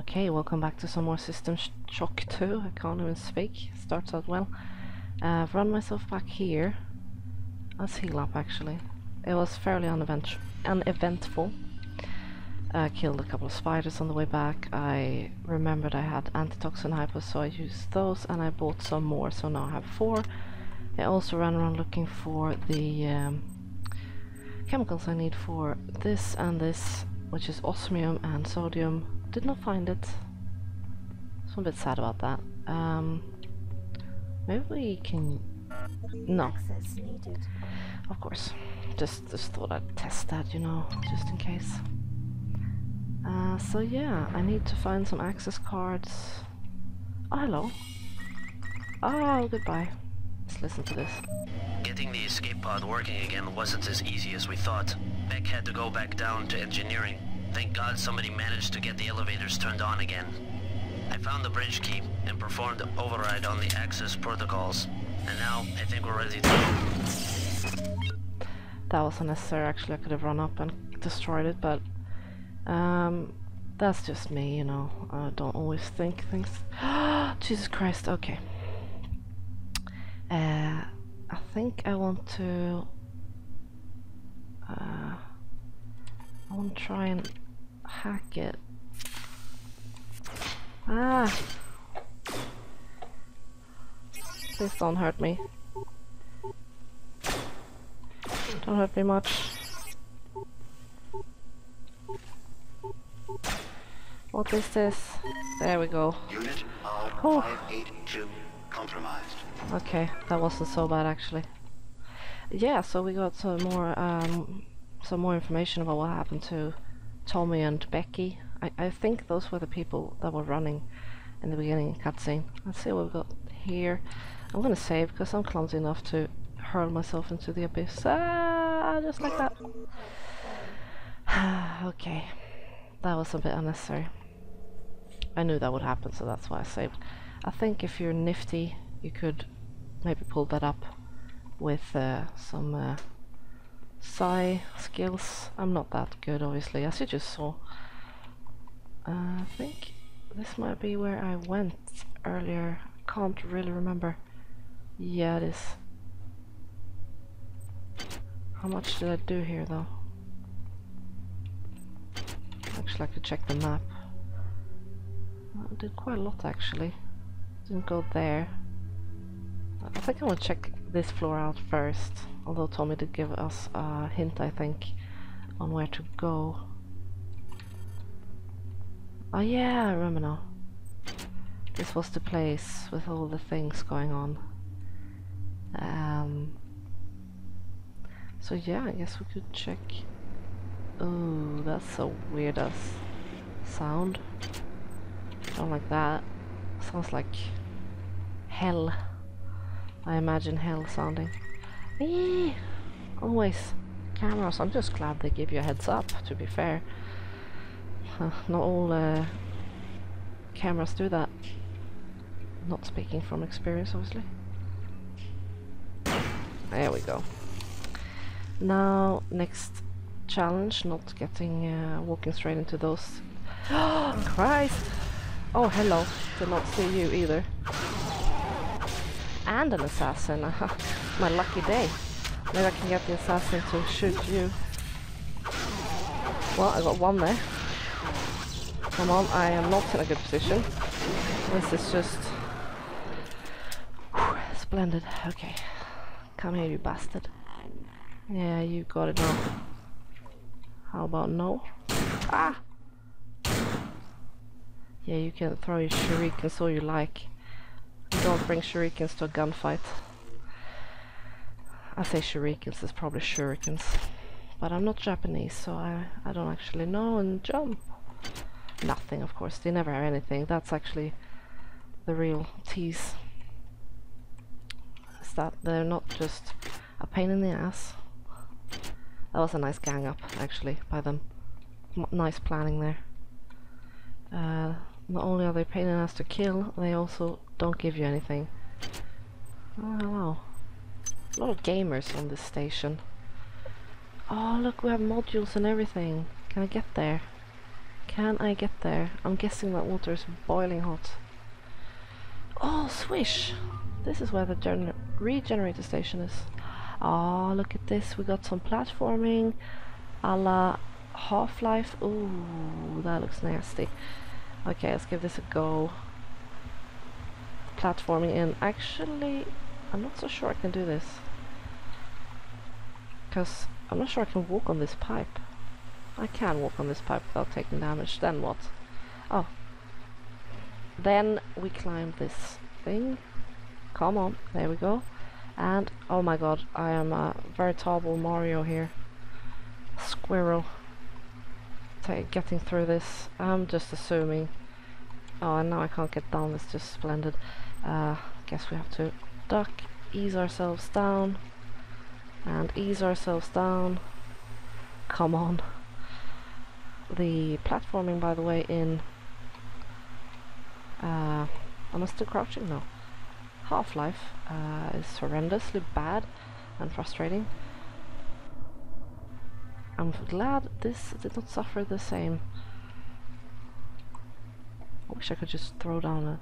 Okay, welcome back to some more System sh Shock 2. I can't even speak. Starts out well. Uh, I've run myself back here. Let's heal up actually. It was fairly unevent uneventful. I killed a couple of spiders on the way back. I remembered I had antitoxin hypo, so I used those and I bought some more, so now I have four. I also ran around looking for the um, chemicals I need for this and this, which is osmium and sodium did not find it. So I'm a bit sad about that. Um, maybe we can... No. Of course. Just, just thought I'd test that, you know, just in case. Uh, so yeah, I need to find some access cards. Oh, hello. Oh, goodbye. Let's listen to this. Getting the escape pod working again wasn't as easy as we thought. Beck had to go back down to engineering. Thank God somebody managed to get the elevators turned on again. I found the bridge key and performed override on the access protocols. And now I think we're ready to. That was unnecessary actually, I could have run up and destroyed it, but um, that's just me, you know. I don't always think things. Jesus Christ, okay. Uh, I think I want to uh, I want to try and hack it. Ah! Please don't hurt me. Don't hurt me much. What is this? There we go. Unit R582 compromised. Okay, that wasn't so bad actually. Yeah, so we got some more um, some more information about what happened to Tommy and Becky. I, I think those were the people that were running in the beginning cutscene. Let's see what we've got here. I'm gonna save because I'm clumsy enough to hurl myself into the abyss. Ah, just like that. okay, that was a bit unnecessary. I knew that would happen, so that's why I saved. I think if you're nifty, you could maybe pull that up with uh, some uh, psi skills. I'm not that good obviously as you just saw. Uh, I think this might be where I went earlier. Can't really remember. Yeah it is. How much did I do here though? Actually I could check the map. I did quite a lot actually. Didn't go there. I think I want to check this floor out first. Although Tommy did give us a hint, I think, on where to go. Oh yeah, I remember now. This was the place with all the things going on. Um, so yeah, I guess we could check. Oh, that's a weird ass sound. Don't like that. Sounds like hell. I imagine hell sounding. Always cameras. I'm just glad they give you a heads up, to be fair. Not all uh, cameras do that. Not speaking from experience, obviously. There we go. Now, next challenge, not getting, uh, walking straight into those. Christ! Oh, hello. Did not see you either. And an assassin. my lucky day. Maybe I can get the assassin to shoot you. Well, I got one there. Come on, I am not in a good position. This is just... Whew, splendid. Okay. Come here, you bastard. Yeah, you got it now. How about no? Ah! Yeah, you can throw your shurikens all you like. Don't bring shurikens to a gunfight. I say shurikens, it's probably shurikens. But I'm not Japanese, so I, I don't actually know and jump. Nothing, of course. They never have anything. That's actually the real tease. Is that they're not just a pain in the ass. That was a nice gang up, actually, by them. M nice planning there. Uh, not only are they pain in ass to kill, they also don't give you anything. Oh, hello. A lot of gamers on this station. Oh, look, we have modules and everything. Can I get there? Can I get there? I'm guessing that water is boiling hot. Oh, swish! This is where the gener regenerator station is. Oh, look at this. We got some platforming a la Half-Life. Ooh, that looks nasty. Okay, let's give this a go. Platforming in. Actually, I'm not so sure I can do this. Because I'm not sure I can walk on this pipe. I can walk on this pipe without taking damage. Then what? Oh. Then we climb this thing. Come on, there we go. And, oh my god, I am a veritable Mario here. Squirrel. Getting through this. I'm just assuming. Oh, and now I can't get down, it's just splendid. Uh, guess we have to duck, ease ourselves down, and ease ourselves down. Come on. The platforming, by the way, in... Uh, am still crouching? No. Half-Life uh, is horrendously bad and frustrating. I'm glad this did not suffer the same. I wish I could just throw down a...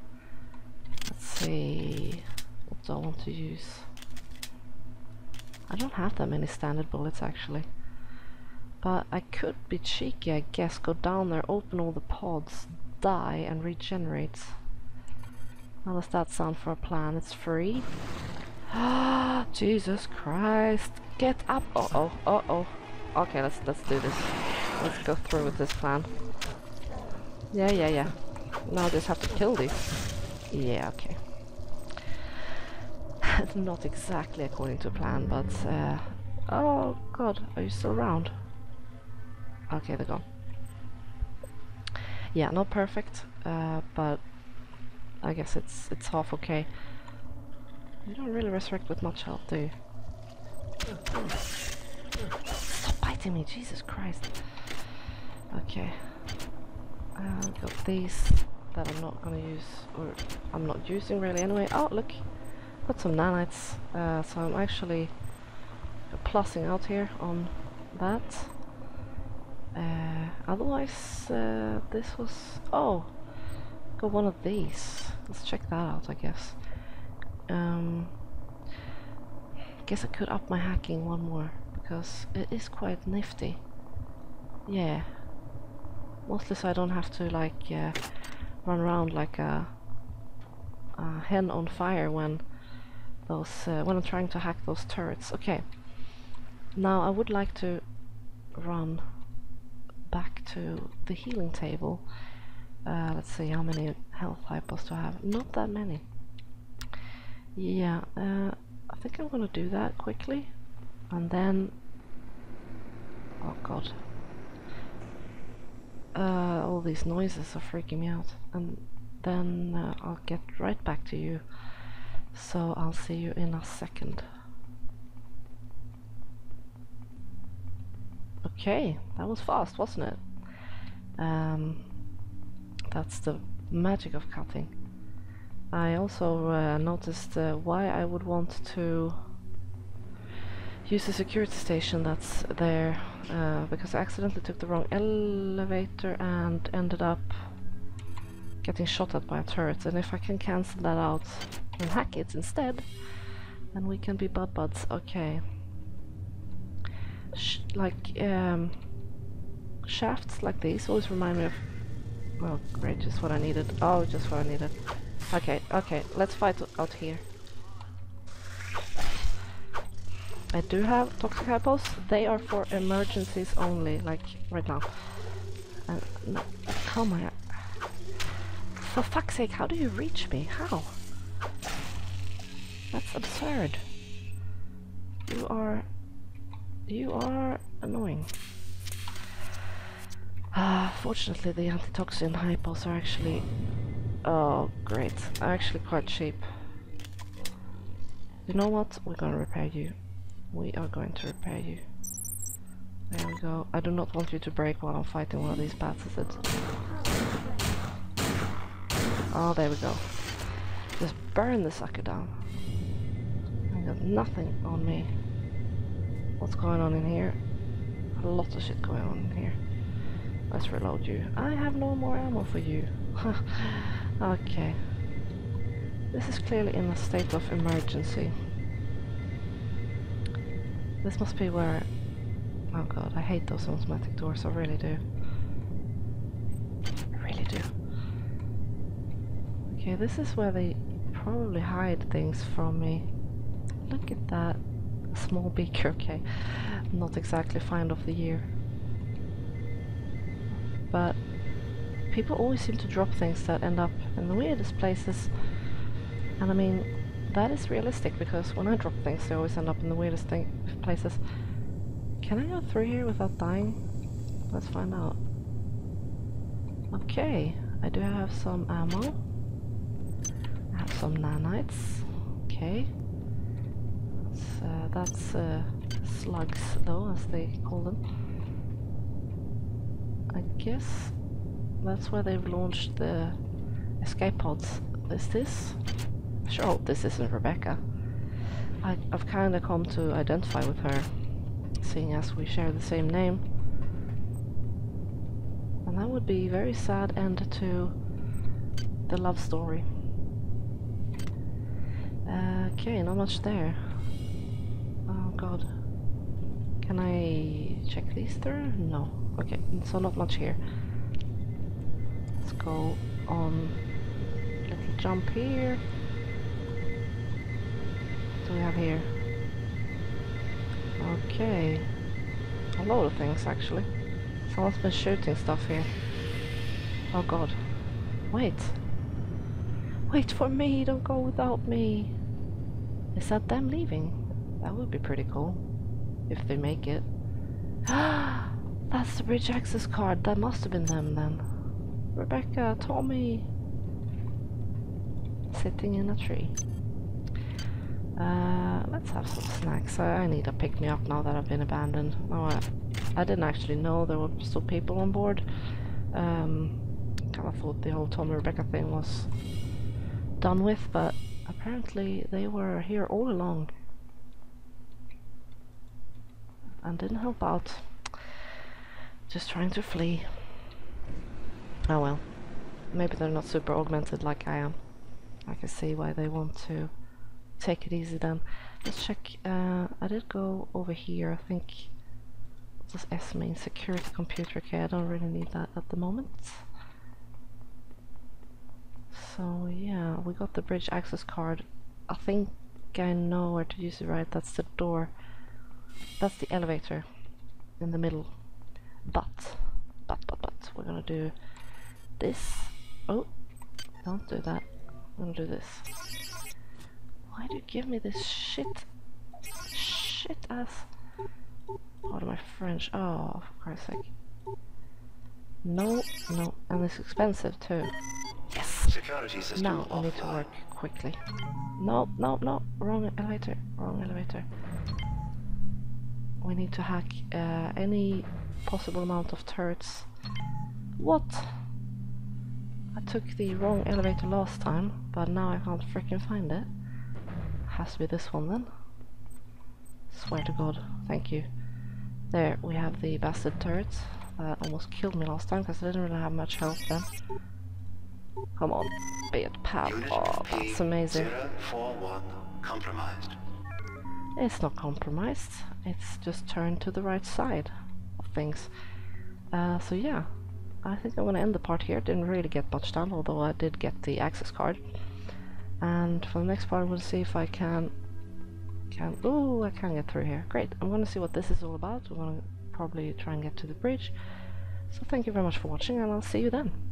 Let's see... What do I want to use? I don't have that many standard bullets actually. But I could be cheeky I guess, go down there, open all the pods, die and regenerate. How does that sound for a plan? It's free. Ah, Jesus Christ. Get up. Uh oh, uh oh. Okay, let's let's do this. Let's go through with this plan. Yeah, yeah, yeah. Now I just have to kill these. Yeah, okay. Not exactly according to plan, but uh, oh god, are you still around? Okay, they're gone. Yeah, not perfect, uh, but I guess it's it's half okay. You don't really resurrect with much health, do you? Biting me, Jesus Christ. Okay. Uh, got these that I'm not gonna use, or I'm not using really anyway. Oh, look! Got some nanites, uh, so I'm actually plussing out here on that. Uh, otherwise, uh, this was... Oh! Got one of these. Let's check that out, I guess. Um, guess I could up my hacking one more, because it is quite nifty. Yeah. Mostly so I don't have to, like, uh, run around like a, a, hen on fire when those uh, when I'm trying to hack those turrets. Okay. Now I would like to run back to the healing table uh, let's see how many health hypos do I have. Not that many. Yeah, uh, I think I'm gonna do that quickly. And then... Oh god. Uh, all these noises are freaking me out. And then uh, I'll get right back to you. So I'll see you in a second. Okay, that was fast, wasn't it? Um, that's the magic of cutting. I also uh, noticed uh, why I would want to use the security station that's there uh, because I accidentally took the wrong elevator and ended up getting shot at by a turret and if I can cancel that out and hack it instead then we can be bud buds okay Sh like um, shafts like these always remind me of well great, just what I needed. Oh, just what I needed. Okay, okay, let's fight out here. I do have toxic hypos. They are for emergencies only, like right now. Uh, no, come on. For fuck's sake, how do you reach me? How? That's absurd. You are... You are annoying. Uh, fortunately the antitoxin hypos are actually... Oh, great. Actually quite cheap. You know what? We're gonna repair you. We are going to repair you. There we go. I do not want you to break while I'm fighting one of these bastards. Oh, there we go. Just burn the sucker down. I got nothing on me. What's going on in here? A lot of shit going on in here. Let's reload you. I have no more ammo for you. okay. This is clearly in a state of emergency. This must be where... Oh god, I hate those automatic doors, I really do. I really do. Okay, this is where they probably hide things from me. Look at that. Small beaker, okay. Not exactly find of the year. But people always seem to drop things that end up in the weirdest places. And I mean, that is realistic because when I drop things they always end up in the weirdest thing places. Can I go through here without dying? Let's find out. Okay, I do have some ammo. I have some nanites. Okay. So that's uh, slugs though, as they call them. I guess that's where they've launched the escape pods. Is this? Sure hope this isn't Rebecca. I, have kind of come to identify with her, seeing as we share the same name. And that would be very sad end to the love story. Uh, okay, not much there. Oh god. Can I check these through? No. Okay, so not much here. Let's go on jump here What do we have here? Okay. A lot of things actually. Someone's been shooting stuff here. Oh god. Wait. Wait for me, don't go without me. Is that them leaving? That would be pretty cool. If they make it. That's the bridge access card. That must have been them then. Rebecca, Tommy. Sitting in a tree. Uh, let's have some snacks. I, I need to pick me up now that I've been abandoned. No, I, I didn't actually know there were still people on board. Um, kind of thought the whole Tommy Rebecca thing was done with, but apparently they were here all along. And didn't help out. Just trying to flee. Oh well. Maybe they're not super augmented like I am. I can see why they want to take it easy then. Let's check. Uh, I did go over here. I think this S main security computer. Okay, I don't really need that at the moment. So yeah, we got the bridge access card. I think I know where to use it. Right, that's the door. That's the elevator in the middle. But, but, but, but, we're gonna do this. Oh, don't do that. I'm gonna do this. Why do you give me this shit? Shit ass. What am I French? Oh, for Christ's sake. No, no, and it's expensive too. Yes! Security system now we need to work quickly. No, no, no, wrong elevator, wrong elevator. We need to hack uh, any possible amount of turrets. What? I took the wrong elevator last time, but now I can't freaking find it has to be this one then. Swear to god, thank you. There, we have the bastard turrets that almost killed me last time because I didn't really have much health then. Come on, be it pal. Oh, that's amazing. compromised. It's not compromised, it's just turned to the right side of things. Uh, so yeah, I think I'm gonna end the part here. Didn't really get much done, although I did get the access card. And for the next part we'll see if I can can oh I can get through here. Great. I'm gonna see what this is all about. We're gonna probably try and get to the bridge. So thank you very much for watching and I'll see you then